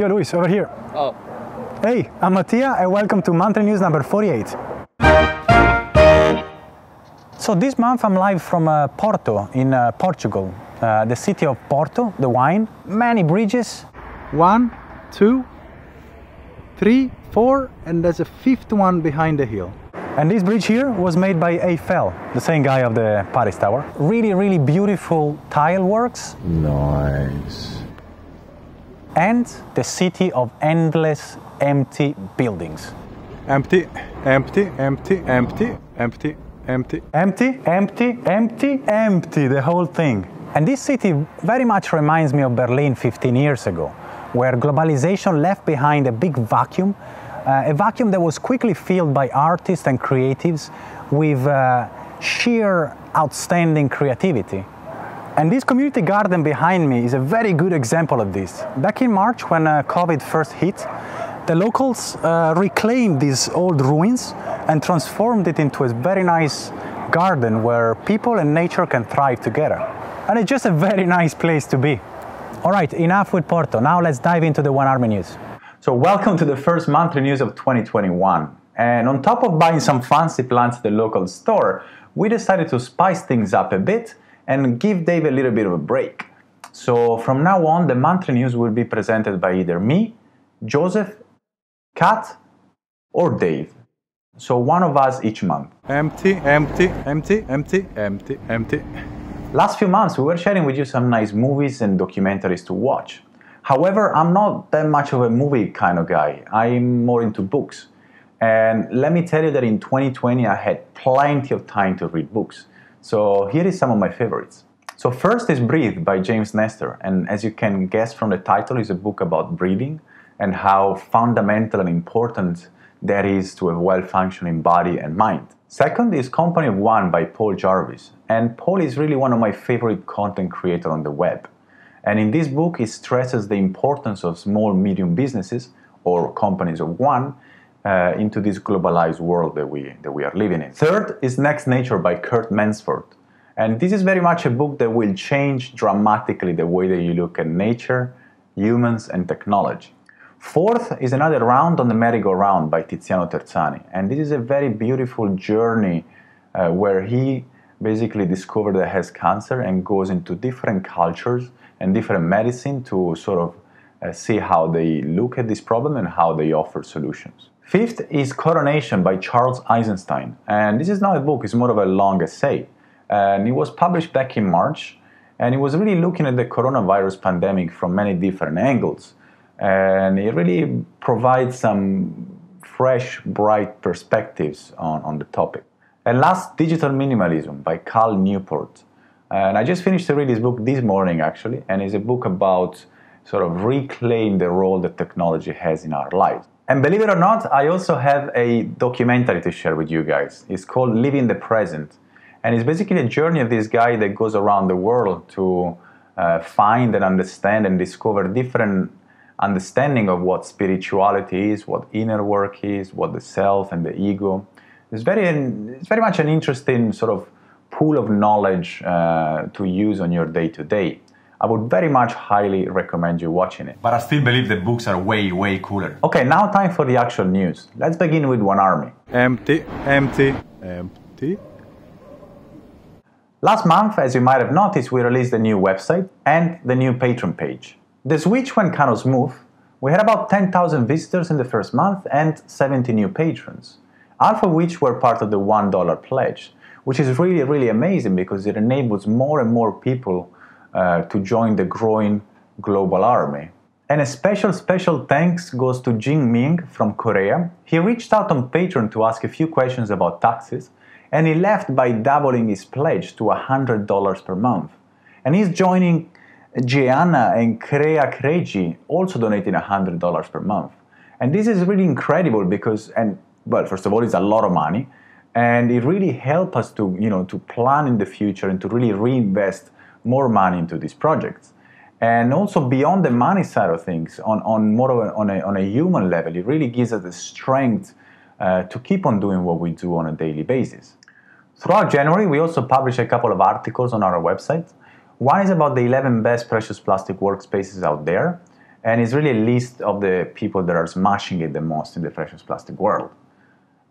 Yo, Luis, over here. Oh. Hey, I'm Mattia, and welcome to Monthly News number 48. So this month I'm live from uh, Porto in uh, Portugal, uh, the city of Porto, the wine, many bridges. One, two, three, four, and there's a fifth one behind the hill. And this bridge here was made by Eiffel, the same guy of the Paris Tower. Really, really beautiful tile works Nice. And the city of endless empty buildings. Empty, empty, empty, empty, empty, empty. Empty, empty, empty, empty, the whole thing. And this city very much reminds me of Berlin 15 years ago, where globalization left behind a big vacuum, uh, a vacuum that was quickly filled by artists and creatives with uh, sheer outstanding creativity. And this community garden behind me is a very good example of this. Back in March, when uh, COVID first hit, the locals uh, reclaimed these old ruins and transformed it into a very nice garden where people and nature can thrive together. And it's just a very nice place to be. All right, enough with Porto. Now let's dive into the One Army news. So, welcome to the first monthly news of 2021. And on top of buying some fancy plants at the local store, we decided to spice things up a bit and give Dave a little bit of a break. So, from now on, the monthly news will be presented by either me, Joseph, Kat, or Dave. So, one of us each month. Empty, empty, empty, empty, empty, empty. Last few months, we were sharing with you some nice movies and documentaries to watch. However, I'm not that much of a movie kind of guy. I'm more into books. And let me tell you that in 2020, I had plenty of time to read books. So here is some of my favorites. So first is Breathe by James Nestor. And as you can guess from the title, it's a book about breathing and how fundamental and important that is to a well-functioning body and mind. Second is Company of One by Paul Jarvis. And Paul is really one of my favorite content creators on the web. And in this book, he stresses the importance of small, medium businesses or companies of one uh, into this globalized world that we, that we are living in. Third is Next Nature by Kurt Mansford. And this is very much a book that will change dramatically the way that you look at nature, humans, and technology. Fourth is another round on the merry-go-round by Tiziano Terzani. And this is a very beautiful journey uh, where he basically discovered that he has cancer and goes into different cultures and different medicine to sort of uh, see how they look at this problem and how they offer solutions. Fifth is Coronation by Charles Eisenstein. And this is not a book, it's more of a long essay. And it was published back in March. And it was really looking at the coronavirus pandemic from many different angles. And it really provides some fresh, bright perspectives on, on the topic. And last, Digital Minimalism by Cal Newport. And I just finished to read this book this morning, actually, and it's a book about sort of reclaim the role that technology has in our lives. And believe it or not, I also have a documentary to share with you guys. It's called Living the Present. And it's basically a journey of this guy that goes around the world to uh, find and understand and discover different understanding of what spirituality is, what inner work is, what the self and the ego. It's very, it's very much an interesting sort of pool of knowledge uh, to use on your day to day. I would very much highly recommend you watching it. But I still believe that books are way, way cooler. Okay, now time for the actual news. Let's begin with One Army. Empty, empty, empty. Last month, as you might have noticed, we released the new website and the new Patreon page. The switch went kind of smooth. We had about 10,000 visitors in the first month and 70 new patrons, half of which were part of the $1 pledge, which is really, really amazing because it enables more and more people uh, to join the growing global army. And a special, special thanks goes to Jing Ming from Korea. He reached out on Patreon to ask a few questions about taxes, and he left by doubling his pledge to $100 per month. And he's joining Gianna and Krea Kreji, also donating $100 per month. And this is really incredible because, and well, first of all, it's a lot of money, and it really helps us to, you know, to plan in the future and to really reinvest more money into these projects. And also beyond the money side of things, on, on more a, on, a, on a human level, it really gives us the strength uh, to keep on doing what we do on a daily basis. Throughout January, we also published a couple of articles on our website. One is about the 11 best precious plastic workspaces out there, and it's really a list of the people that are smashing it the most in the precious plastic world.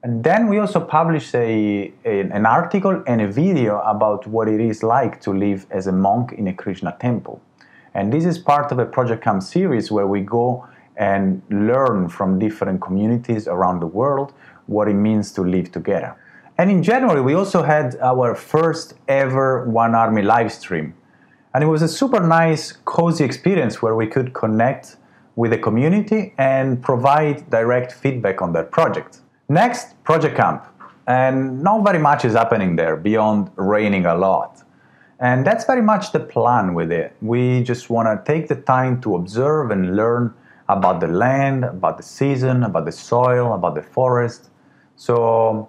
And then we also published a, a, an article and a video about what it is like to live as a monk in a Krishna temple. And this is part of a Project Kamp series where we go and learn from different communities around the world what it means to live together. And in January, we also had our first ever One Army live stream. And it was a super nice, cozy experience where we could connect with the community and provide direct feedback on their project. Next, Project Kamp. And not very much is happening there beyond raining a lot. And that's very much the plan with it. We just want to take the time to observe and learn about the land, about the season, about the soil, about the forest. So,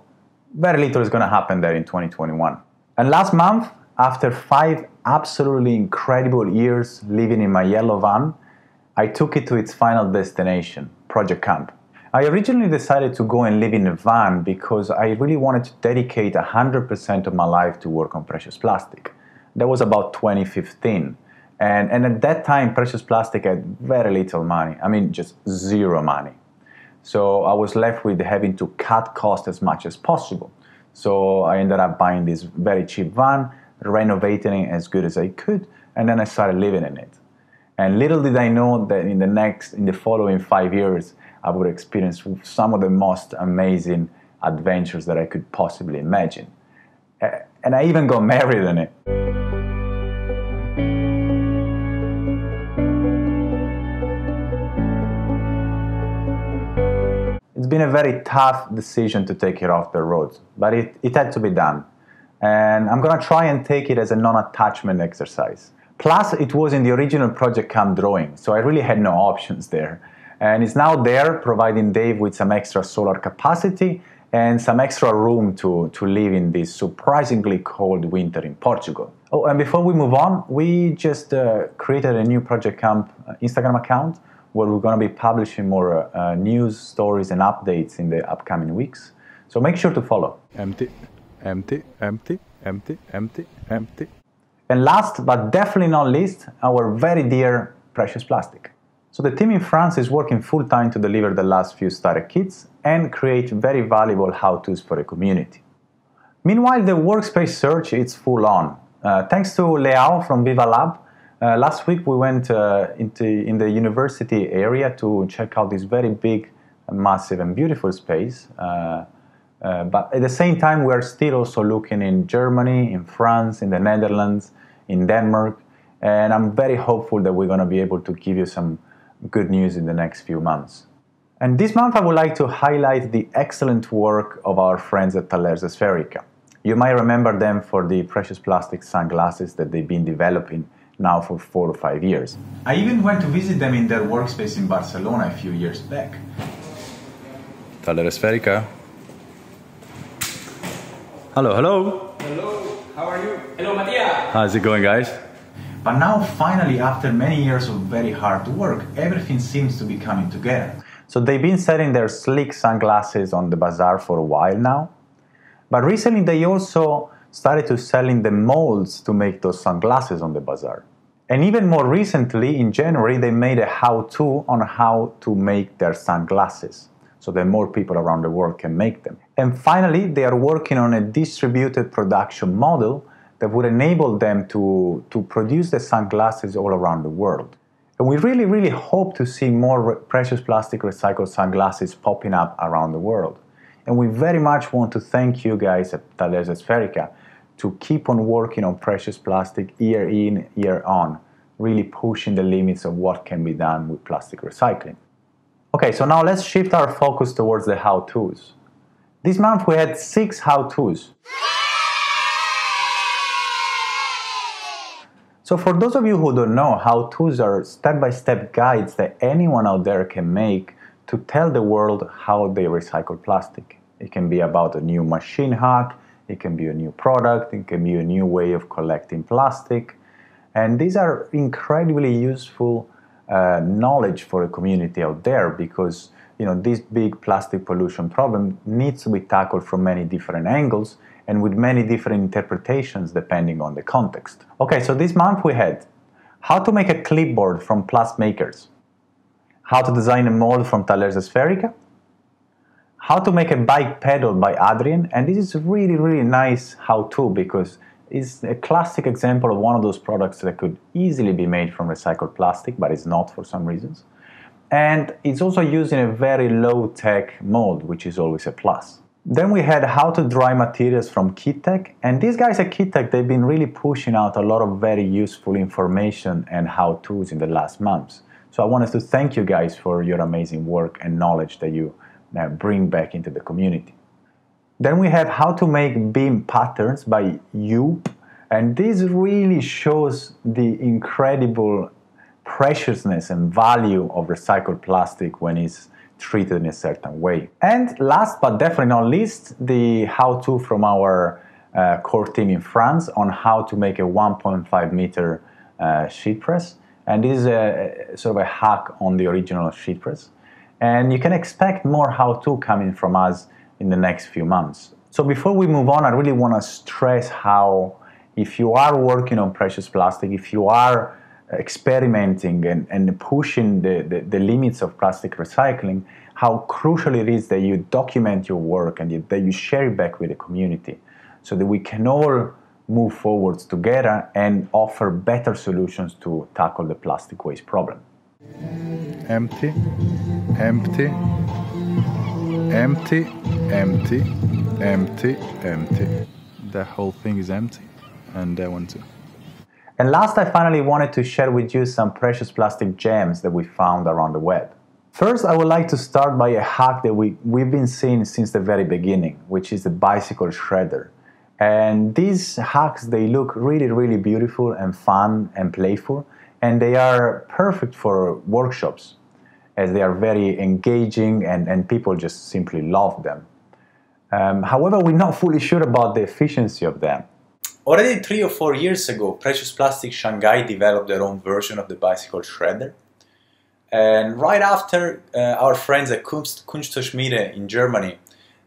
very little is going to happen there in 2021. And last month, after five absolutely incredible years living in my yellow van, I took it to its final destination, Project Kamp. I originally decided to go and live in a van because I really wanted to dedicate 100% of my life to work on precious plastic. That was about 2015. And, and at that time, precious plastic had very little money. I mean, just zero money. So I was left with having to cut costs as much as possible. So I ended up buying this very cheap van, renovating it as good as I could, and then I started living in it. And little did I know that in the next, in the following five years, I would experience some of the most amazing adventures that I could possibly imagine. And I even got married in it. It's been a very tough decision to take it off the road, but it, it had to be done. And I'm gonna try and take it as a non attachment exercise. Plus, it was in the original Project Kamp drawing, so I really had no options there and it's now there providing Dave with some extra solar capacity and some extra room to, to live in this surprisingly cold winter in Portugal. Oh, and before we move on, we just uh, created a new Project Kamp uh, Instagram account where we're going to be publishing more uh, news, stories, and updates in the upcoming weeks. So make sure to follow. Empty, empty, empty, empty, empty, empty. And last but definitely not least, our very dear precious plastic. So the team in France is working full time to deliver the last few starter kits and create very valuable how-tos for the community. Meanwhile, the workspace search is full on. Uh, thanks to Leao from Vivalab, uh, last week we went uh, into in the university area to check out this very big, massive, and beautiful space. Uh, uh, but at the same time, we are still also looking in Germany, in France, in the Netherlands, in Denmark, and I'm very hopeful that we're going to be able to give you some good news in the next few months. And this month I would like to highlight the excellent work of our friends at Tallers Esferica. You might remember them for the precious plastic sunglasses that they've been developing now for four or five years. I even went to visit them in their workspace in Barcelona a few years back. Tallers Esferica. Hello, hello. Hello, how are you? Hello, Mattia. How's it going, guys? But now, finally, after many years of very hard work, everything seems to be coming together. So they've been selling their sleek sunglasses on the bazaar for a while now. But recently, they also started to selling the molds to make those sunglasses on the bazaar. And even more recently, in January, they made a how-to on how to make their sunglasses so that more people around the world can make them. And finally, they are working on a distributed production model that would enable them to, to produce the sunglasses all around the world. And we really, really hope to see more re- precious plastic recycled sunglasses popping up around the world. And we very much want to thank you guys at Tallers Esferica to keep on working on precious plastic year in, year on, really pushing the limits of what can be done with plastic recycling. Okay, so now let's shift our focus towards the how to's. This month we had six how So for those of you who don't know, how-tos are step-by-step guides that anyone out there can make to tell the world how they recycle plastic. It can be about a new machine hack, it can be a new product, it can be a new way of collecting plastic. And these are incredibly useful uh, knowledge for a community out there because you know this big plastic pollution problem needs to be tackled from many different angles and with many different interpretations depending on the context. Okay, so this month we had how to make a clipboard from Plastmakers, how to design a mold from Tallers Esferica, how to make a bike pedal by Adrian, and this is really, really nice how-to because it's a classic example of one of those products that could easily be made from recycled plastic, but it's not for some reasons. And it's also using a very low-tech mold, which is always a plus. Then we had how to dry materials from KitTech, and these guys at KitTech, they've been really pushing out a lot of very useful information and how-tos in the last months. So I wanted to thank you guys for your amazing work and knowledge that you uh, bring back into the community. Then we have how to make beam patterns by Yoop, and this really shows the incredible preciousness and value of recycled plastic when it's treated in a certain way. And last but definitely not least, the how-to from our uh, core team in France on how to make a 1.5 meter uh, sheet press. And this is a, sort of a hack on the original sheet press. And you can expect more how-to coming from us in the next few months. So before we move on, I really want to stress how if you are working on precious plastic, if you are experimenting and, and pushing the, the, the, limits of plastic recycling, how crucial it is that you document your work and that you share it back with the community so that we can all move forwards together and offer better solutions to tackle the plastic waste problem. Empty, empty, empty, empty, empty, empty. The whole thing is empty, and I want too. And last, I finally wanted to share with you some precious plastic gems that we found around the web. First, I would like to start by a hack that we, we've been seeing since the very beginning, which is the bicycle shredder. And these hacks, they look really, really beautiful and fun and playful, and they are perfect for workshops as they are very engaging and, and people just simply love them. Um, however, we're not fully sure about the efficiency of them. Already three or four years ago, Precious Plastic Shanghai developed their own version of the bicycle shredder. And right after, uh, our friends at Kunst, in Germany,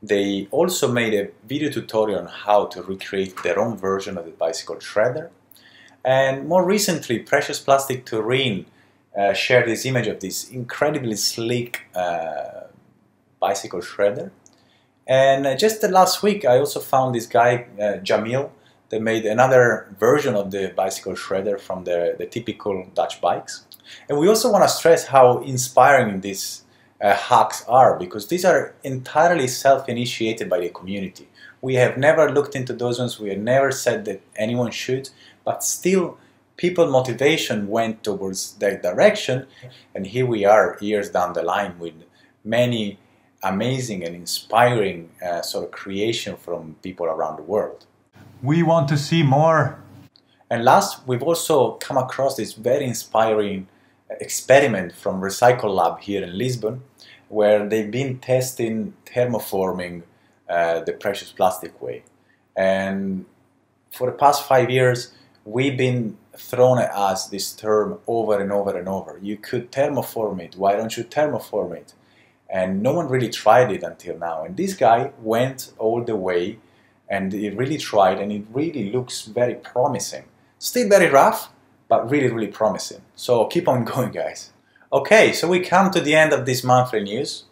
they also made a video tutorial on how to recreate their own version of the bicycle shredder. And more recently, Precious Plastic Turin uh, shared this image of this incredibly sleek uh, bicycle shredder. And uh, just last week, I also found this guy, uh, Jamil, they made another version of the bicycle shredder from the, the typical Dutch bikes. And we also want to stress how inspiring these uh, hacks are because these are entirely self-initiated by the community. We have never looked into those ones, we have never said that anyone should, but still people motivation went towards that direction and here we are years down the line with many amazing and inspiring uh, sort of creation from people around the world. We want to see more. And last, we've also come across this very inspiring experiment from Recycle Lab here in Lisbon, where they've been testing thermoforming uh, the precious plastic way. And for the past five years, we've been thrown at us this term over and over and over. You could thermoform it. Why don't you thermoform it? And no one really tried it until now. And this guy went all the way and it really tried and it really looks very promising. Still very rough, but really, really promising. So keep on going, guys. Okay, so we come to the end of this monthly news.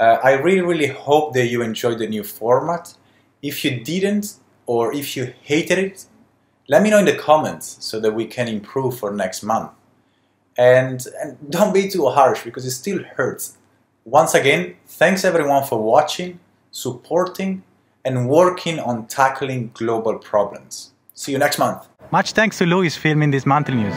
Uh, I really, really hope that you enjoyed the new format. If you didn't, or if you hated it, let me know in the comments so that we can improve for next month. And, and don't be too harsh because it still hurts. Once again, thanks everyone for watching, supporting, and working on tackling global problems. See you next month. Much thanks to Louis filming this monthly news.